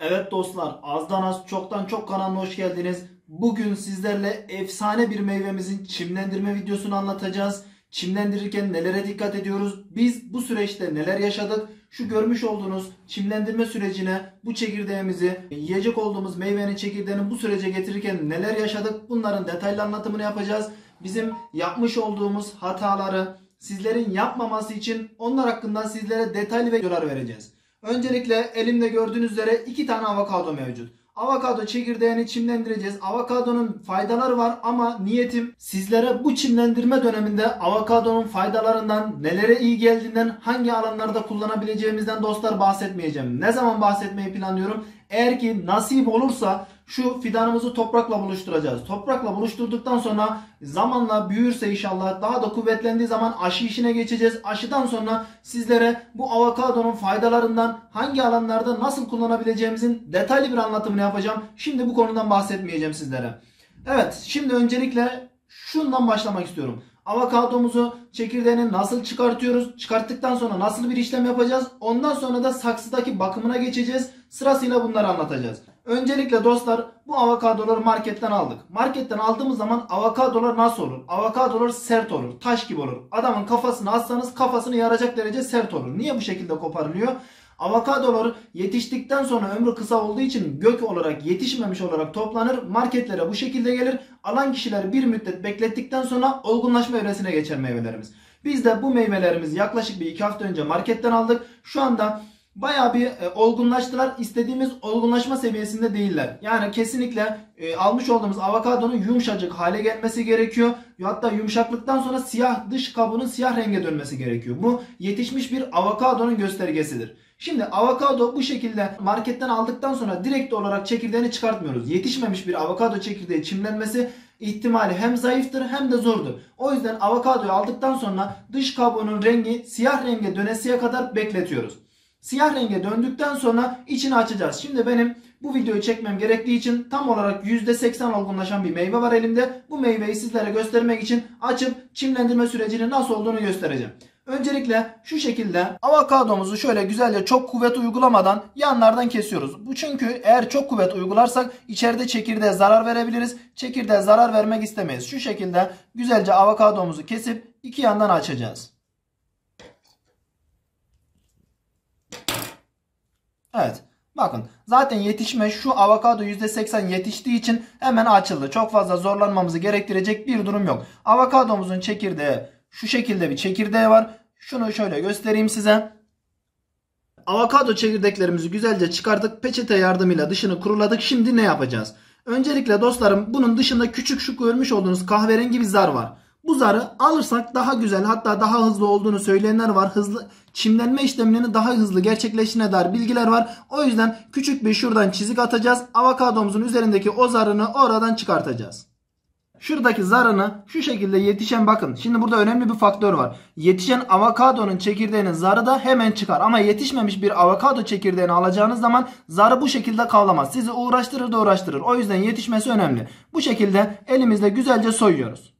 Evet dostlar azdan az çoktan çok kanalına hoş geldiniz. Bugün sizlerle efsane bir meyvemizin çimlendirme videosunu anlatacağız. Çimlendirirken nelere dikkat ediyoruz? Biz bu süreçte neler yaşadık? Şu görmüş olduğunuz çimlendirme sürecine bu çekirdeğimizi yiyecek olduğumuz meyvenin çekirdeğini bu sürece getirirken neler yaşadık? Bunların detaylı anlatımını yapacağız. Bizim yapmış olduğumuz hataları sizlerin yapmaması için onlar hakkında sizlere detaylı videolar vereceğiz. Öncelikle elimde gördüğünüz üzere iki tane avokado mevcut. Avokado çekirdeğini çimlendireceğiz. Avokadonun faydaları var ama niyetim sizlere bu çimlendirme döneminde avokadonun faydalarından, nelere iyi geldiğinden, hangi alanlarda kullanabileceğimizden dostlar bahsetmeyeceğim. Ne zaman bahsetmeyi planlıyorum? Eğer ki nasip olursa şu fidanımızı toprakla buluşturacağız. Toprakla buluşturduktan sonra zamanla büyürse inşallah daha da kuvvetlendiği zaman aşı işine geçeceğiz. Aşıdan sonra sizlere bu avokadonun faydalarından hangi alanlarda nasıl kullanabileceğimizin detaylı bir anlatımını yapacağım. Şimdi bu konudan bahsetmeyeceğim sizlere. Evet şimdi öncelikle şundan başlamak istiyorum. Avokadomuzu çekirdeğini nasıl çıkartıyoruz? Çıkarttıktan sonra nasıl bir işlem yapacağız? Ondan sonra da saksıdaki bakımına geçeceğiz. Sırasıyla bunları anlatacağız. Öncelikle dostlar bu avokadoları marketten aldık. Marketten aldığımız zaman avokadolar nasıl olur? Avokadolar sert olur. Taş gibi olur. Adamın kafasını assanız kafasını yaracak derece sert olur. Niye bu şekilde koparılıyor? Avokadolar yetiştikten sonra ömrü kısa olduğu için gök olarak yetişmemiş olarak toplanır. Marketlere bu şekilde gelir. Alan kişiler bir müddet beklettikten sonra olgunlaşma evresine geçer meyvelerimiz. Biz de bu meyvelerimizi yaklaşık bir iki hafta önce marketten aldık. Şu anda baya bir e, olgunlaştılar. İstediğimiz olgunlaşma seviyesinde değiller. Yani kesinlikle e, almış olduğumuz avokadonun yumuşacık hale gelmesi gerekiyor. Hatta yumuşaklıktan sonra siyah dış kabuğunun siyah renge dönmesi gerekiyor. Bu yetişmiş bir avokadonun göstergesidir. Şimdi avokado bu şekilde marketten aldıktan sonra direkt olarak çekirdeğini çıkartmıyoruz. Yetişmemiş bir avokado çekirdeği çimlenmesi ihtimali hem zayıftır hem de zordur. O yüzden avokadoyu aldıktan sonra dış kabuğunun rengi siyah renge dönesiye kadar bekletiyoruz. Siyah renge döndükten sonra içini açacağız. Şimdi benim bu videoyu çekmem gerektiği için tam olarak %80 olgunlaşan bir meyve var elimde. Bu meyveyi sizlere göstermek için açıp çimlendirme sürecinin nasıl olduğunu göstereceğim. Öncelikle şu şekilde avokadomuzu şöyle güzelce çok kuvvet uygulamadan yanlardan kesiyoruz. Bu çünkü eğer çok kuvvet uygularsak içeride çekirdeğe zarar verebiliriz. Çekirdeğe zarar vermek istemeyiz. Şu şekilde güzelce avokadomuzu kesip iki yandan açacağız. Evet. Bakın zaten yetişme şu avokado %80 yetiştiği için hemen açıldı. Çok fazla zorlanmamızı gerektirecek bir durum yok. Avokadomuzun çekirdeği şu şekilde bir çekirdeği var. Şunu şöyle göstereyim size. Avokado çekirdeklerimizi güzelce çıkardık. Peçete yardımıyla dışını kuruladık. Şimdi ne yapacağız? Öncelikle dostlarım bunun dışında küçük şu görmüş olduğunuz kahverengi bir zar var. Bu zarı alırsak daha güzel hatta daha hızlı olduğunu söyleyenler var. Hızlı çimlenme işlemlerini daha hızlı gerçekleştiğine dair bilgiler var. O yüzden küçük bir şuradan çizik atacağız. Avokadomuzun üzerindeki o zarını oradan çıkartacağız. Şuradaki zarını şu şekilde yetişen bakın. Şimdi burada önemli bir faktör var. Yetişen avokadonun çekirdeğinin zarı da hemen çıkar. Ama yetişmemiş bir avokado çekirdeğini alacağınız zaman zarı bu şekilde kavlamaz. Sizi uğraştırır da uğraştırır. O yüzden yetişmesi önemli. Bu şekilde elimizde güzelce soyuyoruz.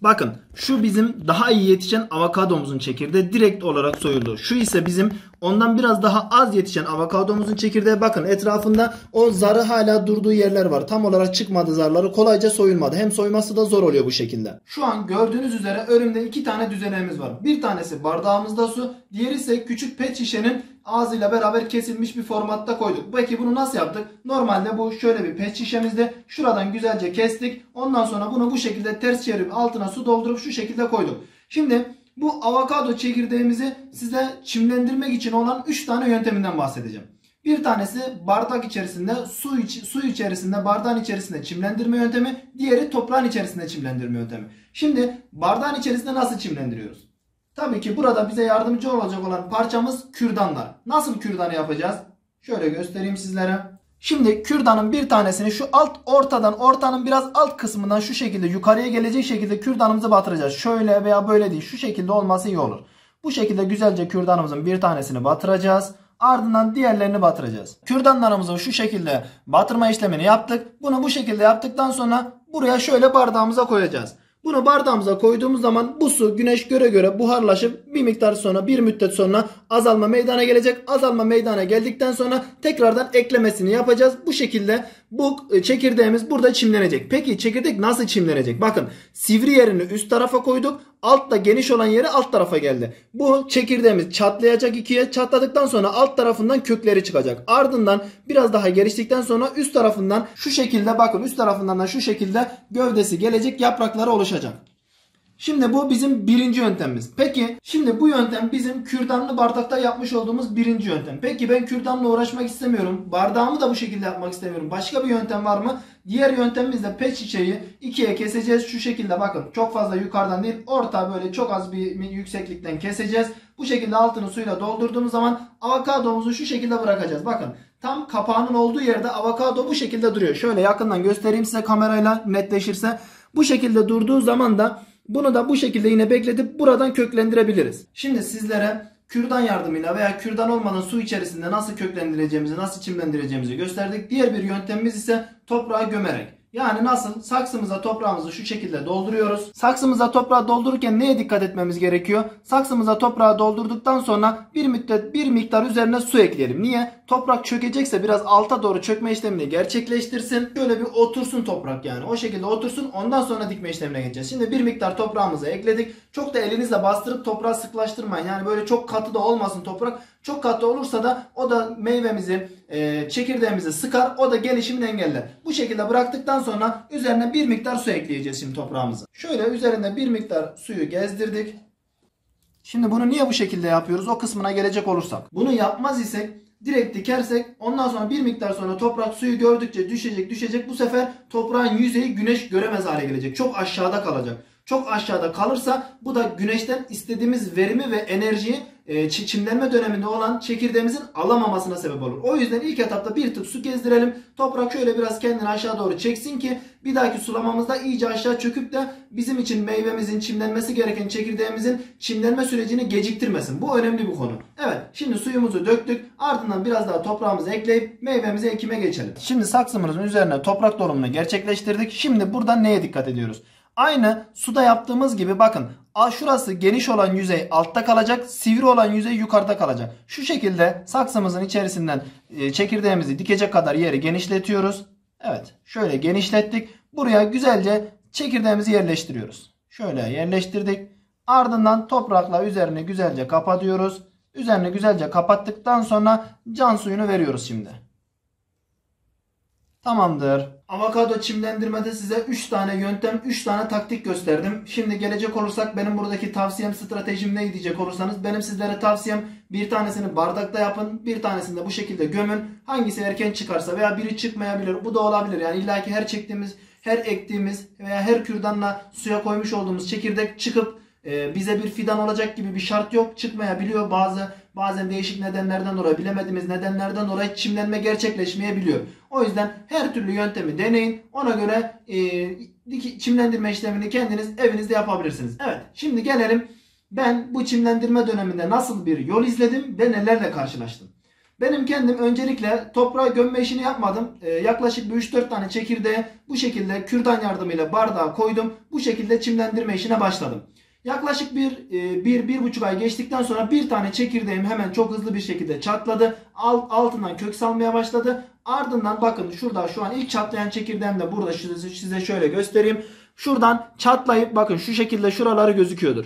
Bakın şu bizim daha iyi yetişen avokadomuzun çekirdeği direkt olarak soyuldu. Şu ise bizim ondan biraz daha az yetişen avokadomuzun çekirdeği bakın etrafında o zarı hala durduğu yerler var. Tam olarak çıkmadı zarları kolayca soyulmadı. Hem soyması da zor oluyor bu şekilde. Şu an gördüğünüz üzere önümde iki tane düzeneğimiz var. Bir tanesi bardağımızda su diğeri ise küçük pet şişenin ağzıyla beraber kesilmiş bir formatta koyduk. Peki bunu nasıl yaptık? Normalde bu şöyle bir pet şişemizde şuradan güzelce kestik. Ondan sonra bunu bu şekilde ters çevirip altına su doldurup şu şekilde koyduk. Şimdi bu avokado çekirdeğimizi size çimlendirmek için olan 3 tane yönteminden bahsedeceğim. Bir tanesi bardak içerisinde su, iç, su içerisinde bardağın içerisinde çimlendirme yöntemi. Diğeri toprağın içerisinde çimlendirme yöntemi. Şimdi bardağın içerisinde nasıl çimlendiriyoruz? Tabii ki burada bize yardımcı olacak olan parçamız kürdanlar. Nasıl kürdanı yapacağız? Şöyle göstereyim sizlere. Şimdi kürdanın bir tanesini şu alt ortadan ortanın biraz alt kısmından şu şekilde yukarıya gelecek şekilde kürdanımızı batıracağız. Şöyle veya böyle değil şu şekilde olması iyi olur. Bu şekilde güzelce kürdanımızın bir tanesini batıracağız. Ardından diğerlerini batıracağız. Kürdanlarımızı şu şekilde batırma işlemini yaptık. Bunu bu şekilde yaptıktan sonra buraya şöyle bardağımıza koyacağız. Bunu bardağımıza koyduğumuz zaman bu su güneş göre göre buharlaşıp Bir miktar sonra bir müddet sonra azalma meydana gelecek. Azalma meydana geldikten sonra tekrardan eklemesini yapacağız. Bu şekilde bu e, çekirdeğimiz burada çimlenecek. Peki çekirdek nasıl çimlenecek? Bakın sivri yerini üst tarafa koyduk. Altta geniş olan yeri alt tarafa geldi. Bu çekirdeğimiz çatlayacak ikiye. Çatladıktan sonra alt tarafından kökleri çıkacak. Ardından biraz daha geliştikten sonra üst tarafından şu şekilde bakın üst tarafından da şu şekilde gövdesi gelecek yaprakları oluşacak. Şimdi bu bizim birinci yöntemimiz. Peki şimdi bu yöntem bizim kürdanlı bardakta yapmış olduğumuz birinci yöntem. Peki ben kürdanla uğraşmak istemiyorum. Bardağımı da bu şekilde yapmak istemiyorum. Başka bir yöntem var mı? Diğer yöntemimiz de pet şişeyi ikiye keseceğiz. Şu şekilde bakın çok fazla yukarıdan değil orta böyle çok az bir yükseklikten keseceğiz. Bu şekilde altını suyla doldurduğumuz zaman avokadomuzu şu şekilde bırakacağız. Bakın tam kapağının olduğu yerde avokado bu şekilde duruyor. Şöyle yakından göstereyim size kamerayla netleşirse. Bu şekilde durduğu zaman da bunu da bu şekilde yine bekletip buradan köklendirebiliriz. Şimdi sizlere kürdan yardımıyla veya kürdan olmadan su içerisinde nasıl köklendireceğimizi, nasıl çimlendireceğimizi gösterdik. Diğer bir yöntemimiz ise toprağa gömerek. Yani nasıl? Saksımıza toprağımızı şu şekilde dolduruyoruz. Saksımıza toprağı doldururken neye dikkat etmemiz gerekiyor? Saksımıza toprağı doldurduktan sonra bir müddet bir miktar üzerine su ekleyelim. Niye? Toprak çökecekse biraz alta doğru çökme işlemini gerçekleştirsin. Şöyle bir otursun toprak yani. O şekilde otursun. Ondan sonra dikme işlemine geçeceğiz. Şimdi bir miktar toprağımızı ekledik. Çok da elinizle bastırıp toprağı sıklaştırmayın. Yani böyle çok katı da olmasın toprak. Çok katı olursa da o da meyvemizi, e, çekirdeğimizi sıkar. O da gelişimini engeller. Bu şekilde bıraktıktan sonra üzerine bir miktar su ekleyeceğiz şimdi toprağımıza. Şöyle üzerine bir miktar suyu gezdirdik. Şimdi bunu niye bu şekilde yapıyoruz? O kısmına gelecek olursak. Bunu yapmaz isek direkt dikersek ondan sonra bir miktar sonra toprak suyu gördükçe düşecek düşecek. Bu sefer toprağın yüzeyi güneş göremez hale gelecek. Çok aşağıda kalacak. Çok aşağıda kalırsa bu da güneşten istediğimiz verimi ve enerjiyi çimlenme döneminde olan çekirdeğimizin alamamasına sebep olur. O yüzden ilk etapta bir tık su gezdirelim. Toprak şöyle biraz kendini aşağı doğru çeksin ki bir dahaki sulamamızda iyice aşağı çöküp de bizim için meyvemizin çimlenmesi gereken çekirdeğimizin çimlenme sürecini geciktirmesin. Bu önemli bir konu. Evet şimdi suyumuzu döktük. Ardından biraz daha toprağımızı ekleyip meyvemizi ekime geçelim. Şimdi saksımızın üzerine toprak dolumunu gerçekleştirdik. Şimdi burada neye dikkat ediyoruz? Aynı suda yaptığımız gibi bakın şurası geniş olan yüzey altta kalacak. Sivri olan yüzey yukarıda kalacak. Şu şekilde saksımızın içerisinden e, çekirdeğimizi dikecek kadar yeri genişletiyoruz. Evet şöyle genişlettik. Buraya güzelce çekirdeğimizi yerleştiriyoruz. Şöyle yerleştirdik. Ardından toprakla üzerini güzelce kapatıyoruz. Üzerini güzelce kapattıktan sonra can suyunu veriyoruz şimdi. Tamamdır. Avokado çimlendirmede size 3 tane yöntem, 3 tane taktik gösterdim. Şimdi gelecek olursak benim buradaki tavsiyem, stratejim ne diyecek olursanız benim sizlere tavsiyem bir tanesini bardakta yapın, bir tanesini de bu şekilde gömün. Hangisi erken çıkarsa veya biri çıkmayabilir. Bu da olabilir. Yani illaki her çektiğimiz, her ektiğimiz veya her kürdanla suya koymuş olduğumuz çekirdek çıkıp e, bize bir fidan olacak gibi bir şart yok. Çıkmayabiliyor. Bazı bazen değişik nedenlerden dolayı bilemediğimiz nedenlerden dolayı çimlenme gerçekleşmeyebiliyor. O yüzden her türlü yöntemi deneyin. Ona göre e, çimlendirme işlemini kendiniz evinizde yapabilirsiniz. Evet şimdi gelelim ben bu çimlendirme döneminde nasıl bir yol izledim ve nelerle karşılaştım. Benim kendim öncelikle toprağa gömme işini yapmadım. Ee, yaklaşık bir 3-4 tane çekirdeği bu şekilde kürdan yardımıyla bardağa koydum. Bu şekilde çimlendirme işine başladım. Yaklaşık bir, e, bir, bir buçuk ay geçtikten sonra bir tane çekirdeğim hemen çok hızlı bir şekilde çatladı. Alt, altından kök salmaya başladı. Ardından bakın şurada şu an ilk çatlayan çekirdeğim de burada size şöyle göstereyim. Şuradan çatlayıp bakın şu şekilde şuraları gözüküyordur.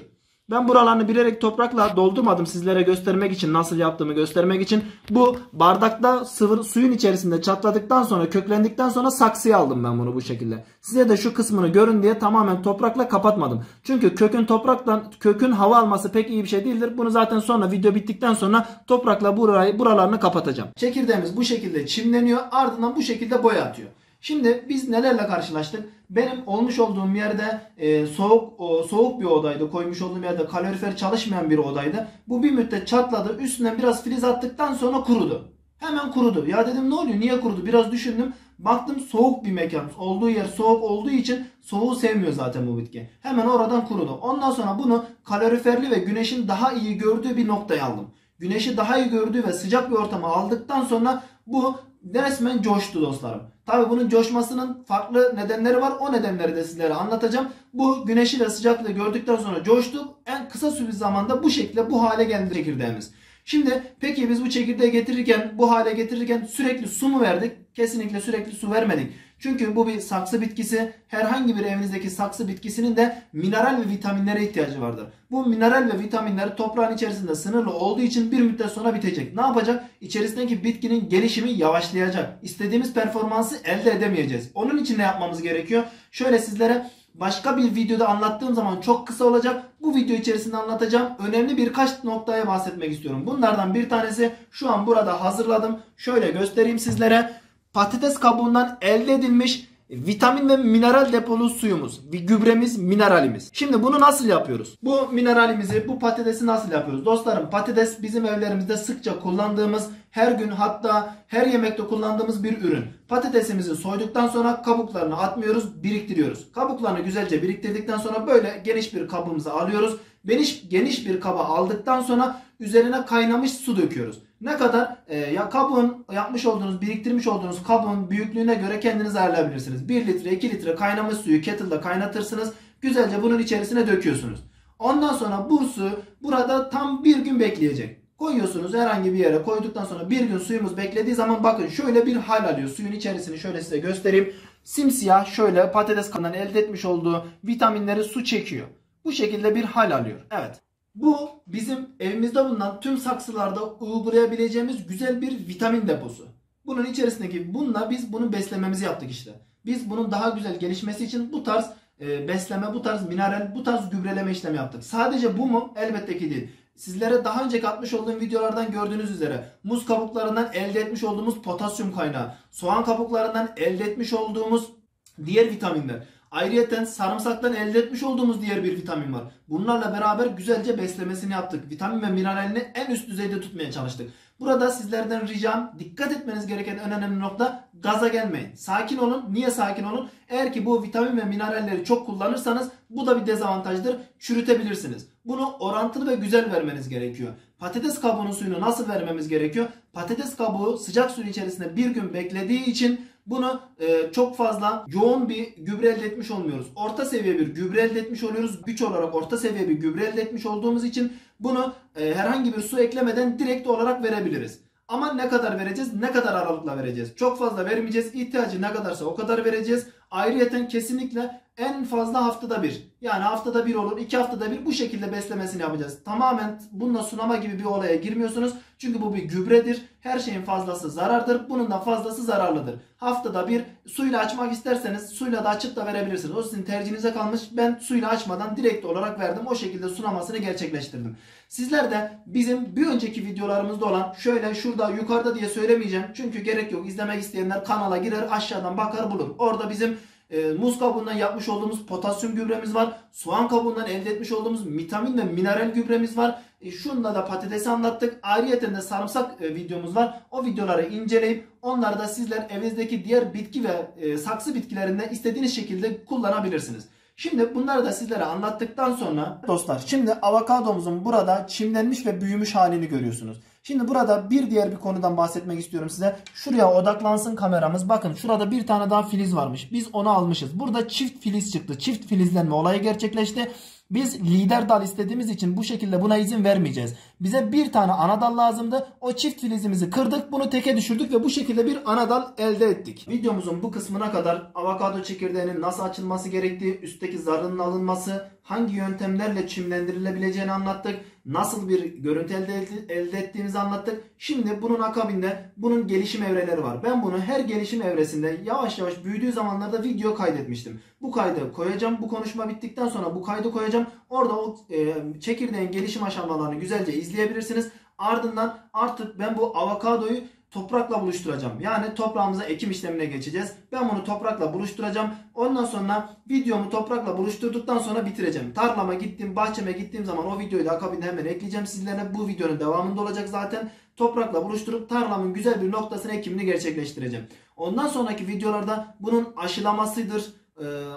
Ben buralarını bilerek toprakla doldurmadım sizlere göstermek için nasıl yaptığımı göstermek için. Bu bardakta sıvı suyun içerisinde çatladıktan sonra köklendikten sonra saksıya aldım ben bunu bu şekilde. Size de şu kısmını görün diye tamamen toprakla kapatmadım. Çünkü kökün topraktan kökün hava alması pek iyi bir şey değildir. Bunu zaten sonra video bittikten sonra toprakla burayı buralarını kapatacağım. Çekirdeğimiz bu şekilde çimleniyor ardından bu şekilde boya atıyor. Şimdi biz nelerle karşılaştık? Benim olmuş olduğum yerde e, soğuk o, soğuk bir odaydı. Koymuş olduğum yerde kalorifer çalışmayan bir odaydı. Bu bir müddet çatladı. Üstüne biraz filiz attıktan sonra kurudu. Hemen kurudu. Ya dedim ne oluyor? Niye kurudu? Biraz düşündüm. Baktım soğuk bir mekan. Olduğu yer soğuk olduğu için soğuğu sevmiyor zaten bu bitki. Hemen oradan kurudu. Ondan sonra bunu kaloriferli ve güneşin daha iyi gördüğü bir noktaya aldım. Güneşi daha iyi gördüğü ve sıcak bir ortama aldıktan sonra Bu resmen coştu dostlarım. Tabi bunun coşmasının farklı nedenleri var. O nedenleri de sizlere anlatacağım. Bu güneşi ve sıcaklığı gördükten sonra coştu. En kısa süreli zamanda bu şekilde bu hale geldi çekirdeğimiz. Şimdi peki biz bu çekirdeği getirirken bu hale getirirken sürekli su mu verdik? Kesinlikle sürekli su vermedik. Çünkü bu bir saksı bitkisi. Herhangi bir evinizdeki saksı bitkisinin de mineral ve vitaminlere ihtiyacı vardır. Bu mineral ve vitaminler toprağın içerisinde sınırlı olduğu için bir müddet sonra bitecek. Ne yapacak? İçerisindeki bitkinin gelişimi yavaşlayacak. İstediğimiz performansı elde edemeyeceğiz. Onun için ne yapmamız gerekiyor? Şöyle sizlere başka bir videoda anlattığım zaman çok kısa olacak. Bu video içerisinde anlatacağım. Önemli birkaç noktaya bahsetmek istiyorum. Bunlardan bir tanesi şu an burada hazırladım. Şöyle göstereyim sizlere. Patates kabuğundan elde edilmiş vitamin ve mineral depolu suyumuz, bir gübremiz, mineralimiz. Şimdi bunu nasıl yapıyoruz? Bu mineralimizi, bu patatesi nasıl yapıyoruz? Dostlarım patates bizim evlerimizde sıkça kullandığımız, her gün hatta her yemekte kullandığımız bir ürün. Patatesimizi soyduktan sonra kabuklarını atmıyoruz, biriktiriyoruz. Kabuklarını güzelce biriktirdikten sonra böyle geniş bir kabımıza alıyoruz. Geniş, geniş bir kaba aldıktan sonra üzerine kaynamış su döküyoruz. Ne kadar? E, ya kabuğun yapmış olduğunuz, biriktirmiş olduğunuz kabuğun büyüklüğüne göre kendiniz ayarlayabilirsiniz. 1 litre, 2 litre kaynamış suyu kettle'da kaynatırsınız. Güzelce bunun içerisine döküyorsunuz. Ondan sonra bu su burada tam bir gün bekleyecek. Koyuyorsunuz herhangi bir yere koyduktan sonra bir gün suyumuz beklediği zaman bakın şöyle bir hal alıyor. Suyun içerisini şöyle size göstereyim. Simsiyah şöyle patates kanından elde etmiş olduğu vitaminleri su çekiyor. Bu şekilde bir hal alıyor. Evet. Bu bizim evimizde bulunan tüm saksılarda uygulayabileceğimiz güzel bir vitamin deposu. Bunun içerisindeki bununla biz bunu beslememizi yaptık işte. Biz bunun daha güzel gelişmesi için bu tarz e, besleme, bu tarz mineral, bu tarz gübreleme işlemi yaptık. Sadece bu mu? Elbette ki değil. Sizlere daha önceki atmış olduğum videolardan gördüğünüz üzere muz kabuklarından elde etmiş olduğumuz potasyum kaynağı, soğan kabuklarından elde etmiş olduğumuz diğer vitaminler. Ayrıyeten sarımsaktan elde etmiş olduğumuz diğer bir vitamin var. Bunlarla beraber güzelce beslemesini yaptık. Vitamin ve mineralini en üst düzeyde tutmaya çalıştık. Burada sizlerden ricam dikkat etmeniz gereken en önemli nokta gaza gelmeyin. Sakin olun. Niye sakin olun? Eğer ki bu vitamin ve mineralleri çok kullanırsanız bu da bir dezavantajdır. Çürütebilirsiniz. Bunu orantılı ve güzel vermeniz gerekiyor. Patates kabuğunun suyunu nasıl vermemiz gerekiyor? Patates kabuğu sıcak suyun içerisinde bir gün beklediği için bunu e, çok fazla yoğun bir gübre elde etmiş olmuyoruz. Orta seviye bir gübre elde etmiş oluyoruz. Güç olarak orta seviye bir gübre elde etmiş olduğumuz için bunu e, herhangi bir su eklemeden direkt olarak verebiliriz. Ama ne kadar vereceğiz? Ne kadar aralıkla vereceğiz? Çok fazla vermeyeceğiz. İhtiyacı ne kadarsa o kadar vereceğiz. Ayrıyeten kesinlikle en fazla haftada bir. Yani haftada bir olur, iki haftada bir bu şekilde beslemesini yapacağız. Tamamen bununla sulama gibi bir olaya girmiyorsunuz. Çünkü bu bir gübredir. Her şeyin fazlası zarardır. Bunun da fazlası zararlıdır. Haftada bir suyla açmak isterseniz suyla da açıp da verebilirsiniz. O sizin tercihinize kalmış. Ben suyla açmadan direkt olarak verdim. O şekilde sulamasını gerçekleştirdim. Sizler de bizim bir önceki videolarımızda olan şöyle şurada yukarıda diye söylemeyeceğim. Çünkü gerek yok. İzlemek isteyenler kanala girer aşağıdan bakar bulur. Orada bizim e, muz kabuğundan yapmış olduğumuz potasyum gübremiz var. Soğan kabuğundan elde etmiş olduğumuz vitamin ve mineral gübremiz var. E, şunda da patatesi anlattık. Ayrıca de sarımsak e, videomuz var. O videoları inceleyip onları da sizler evinizdeki diğer bitki ve e, saksı bitkilerinde istediğiniz şekilde kullanabilirsiniz. Şimdi bunları da sizlere anlattıktan sonra dostlar şimdi avokadomuzun burada çimlenmiş ve büyümüş halini görüyorsunuz. Şimdi burada bir diğer bir konudan bahsetmek istiyorum size. Şuraya odaklansın kameramız. Bakın şurada bir tane daha filiz varmış. Biz onu almışız. Burada çift filiz çıktı. Çift filizlenme olayı gerçekleşti. Biz lider dal istediğimiz için bu şekilde buna izin vermeyeceğiz. Bize bir tane ana dal lazımdı. O çift filizimizi kırdık. Bunu teke düşürdük ve bu şekilde bir ana dal elde ettik. Videomuzun bu kısmına kadar avokado çekirdeğinin nasıl açılması gerektiği, üstteki zarının alınması, hangi yöntemlerle çimlendirilebileceğini anlattık. Nasıl bir görüntü elde, elde ettiğimizi anlattık. Şimdi bunun akabinde bunun gelişim evreleri var. Ben bunu her gelişim evresinde yavaş yavaş büyüdüğü zamanlarda video kaydetmiştim. Bu kaydı koyacağım. Bu konuşma bittikten sonra bu kaydı koyacağım. Orada o e, çekirdeğin gelişim aşamalarını güzelce izleyebilirsiniz. Ardından artık ben bu avokadoyu toprakla buluşturacağım. Yani toprağımıza ekim işlemine geçeceğiz. Ben bunu toprakla buluşturacağım. Ondan sonra videomu toprakla buluşturduktan sonra bitireceğim. Tarlama gittiğim, bahçeme gittiğim zaman o videoyu da akabinde hemen ekleyeceğim. Sizlere bu videonun devamında olacak zaten. Toprakla buluşturup tarlamın güzel bir noktasına ekimini gerçekleştireceğim. Ondan sonraki videolarda bunun aşılamasıdır,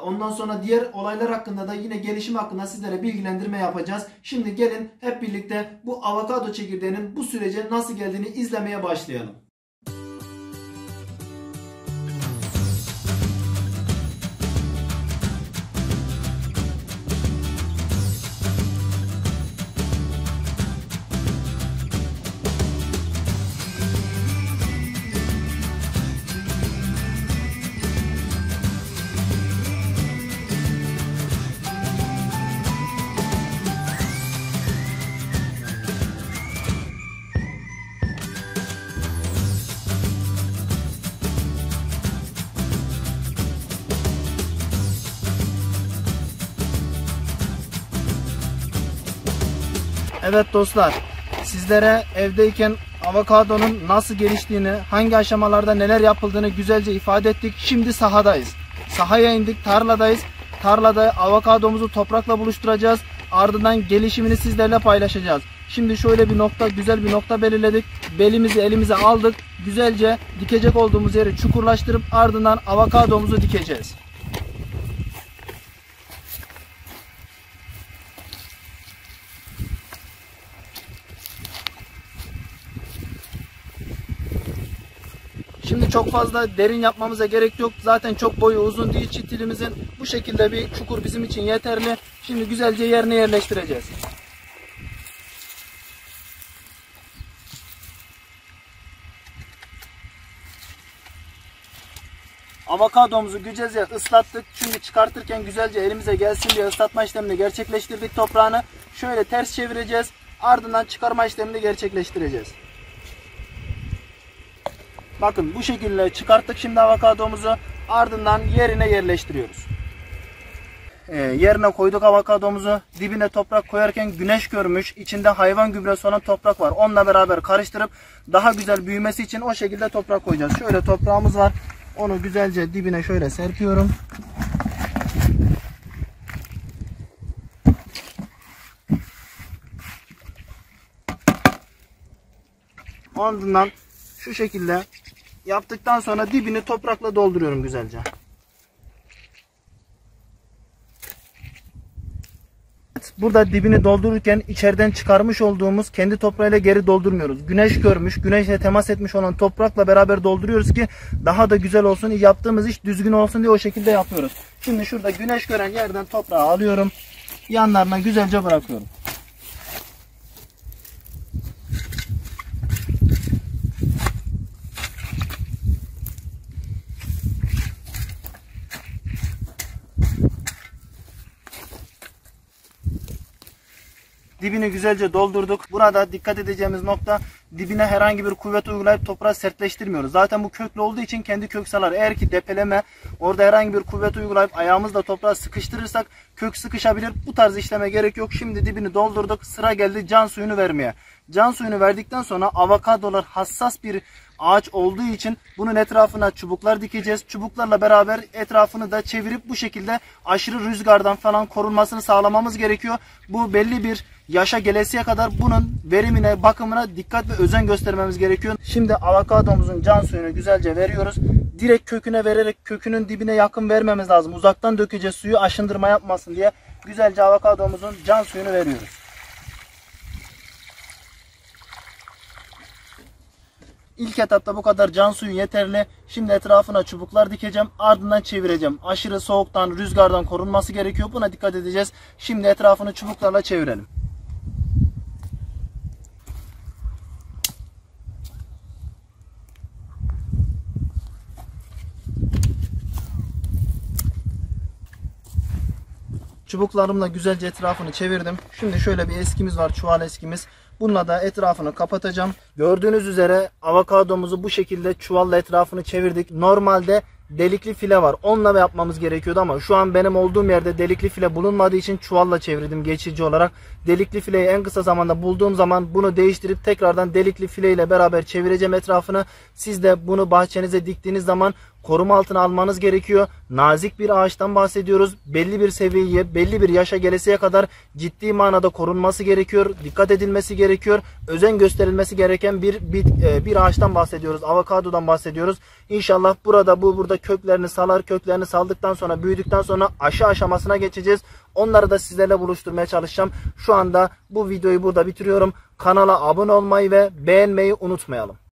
ondan sonra diğer olaylar hakkında da yine gelişim hakkında sizlere bilgilendirme yapacağız. Şimdi gelin hep birlikte bu avokado çekirdeğinin bu sürece nasıl geldiğini izlemeye başlayalım. Evet dostlar, sizlere evdeyken avokadonun nasıl geliştiğini, hangi aşamalarda neler yapıldığını güzelce ifade ettik. Şimdi sahadayız. Sahaya indik, tarladayız. Tarlada avokadomuzu toprakla buluşturacağız. Ardından gelişimini sizlerle paylaşacağız. Şimdi şöyle bir nokta, güzel bir nokta belirledik. Belimizi elimize aldık. Güzelce dikecek olduğumuz yeri çukurlaştırıp ardından avokadomuzu dikeceğiz. Şimdi çok fazla derin yapmamıza gerek yok. Zaten çok boyu uzun değil çitilimizin. Bu şekilde bir çukur bizim için yeterli. Şimdi güzelce yerine yerleştireceğiz. Avokadomuzu güzelce ıslattık. Şimdi çıkartırken güzelce elimize gelsin diye ıslatma işlemini gerçekleştirdik toprağını. Şöyle ters çevireceğiz. Ardından çıkarma işlemini gerçekleştireceğiz. Bakın bu şekilde çıkarttık şimdi avokadomuzu. Ardından yerine yerleştiriyoruz. Ee, yerine koyduk avokadomuzu. Dibine toprak koyarken güneş görmüş. içinde hayvan gübresi olan toprak var. Onunla beraber karıştırıp daha güzel büyümesi için o şekilde toprak koyacağız. Şöyle toprağımız var. Onu güzelce dibine şöyle serpiyorum. Ardından şu şekilde yaptıktan sonra dibini toprakla dolduruyorum güzelce. Burada dibini doldururken içeriden çıkarmış olduğumuz kendi toprağıyla geri doldurmuyoruz. Güneş görmüş, güneşle temas etmiş olan toprakla beraber dolduruyoruz ki daha da güzel olsun. Yaptığımız iş düzgün olsun diye o şekilde yapıyoruz. Şimdi şurada güneş gören yerden toprağı alıyorum. Yanlarına güzelce bırakıyorum. Dibini güzelce doldurduk. Burada dikkat edeceğimiz nokta dibine herhangi bir kuvvet uygulayıp toprağı sertleştirmiyoruz. Zaten bu köklü olduğu için kendi kök salar. Eğer ki depeleme orada herhangi bir kuvvet uygulayıp ayağımızla toprağı sıkıştırırsak kök sıkışabilir. Bu tarz işleme gerek yok. Şimdi dibini doldurduk. Sıra geldi can suyunu vermeye. Can suyunu verdikten sonra avokadolar hassas bir ağaç olduğu için bunun etrafına çubuklar dikeceğiz. Çubuklarla beraber etrafını da çevirip bu şekilde aşırı rüzgardan falan korunmasını sağlamamız gerekiyor. Bu belli bir yaşa gelesiye kadar bunun verimine, bakımına dikkat ve özen göstermemiz gerekiyor. Şimdi avokadomuzun can suyunu güzelce veriyoruz. Direkt köküne vererek kökünün dibine yakın vermemiz lazım. Uzaktan dökeceğiz suyu aşındırma yapmasın diye. Güzelce avokadomuzun can suyunu veriyoruz. İlk etapta bu kadar can suyu yeterli. Şimdi etrafına çubuklar dikeceğim. Ardından çevireceğim. Aşırı soğuktan, rüzgardan korunması gerekiyor. Buna dikkat edeceğiz. Şimdi etrafını çubuklarla çevirelim. Çubuklarımla güzelce etrafını çevirdim. Şimdi şöyle bir eskimiz var, çuval eskimiz. Bununla da etrafını kapatacağım. Gördüğünüz üzere avokadomuzu bu şekilde çuvalla etrafını çevirdik. Normalde delikli file var. Onunla yapmamız gerekiyordu ama şu an benim olduğum yerde delikli file bulunmadığı için çuvalla çevirdim geçici olarak. Delikli fileyi en kısa zamanda bulduğum zaman bunu değiştirip tekrardan delikli file ile beraber çevireceğim etrafını. Siz de bunu bahçenize diktiğiniz zaman koruma altına almanız gerekiyor. Nazik bir ağaçtan bahsediyoruz. Belli bir seviyeye, belli bir yaşa gelesiye kadar ciddi manada korunması gerekiyor. Dikkat edilmesi gerekiyor. Özen gösterilmesi gereken bir bir, e, bir ağaçtan bahsediyoruz. Avokadodan bahsediyoruz. İnşallah burada bu burada köklerini salar. Köklerini saldıktan sonra büyüdükten sonra aşı aşamasına geçeceğiz. Onları da sizlerle buluşturmaya çalışacağım. Şu anda bu videoyu burada bitiriyorum. Kanala abone olmayı ve beğenmeyi unutmayalım.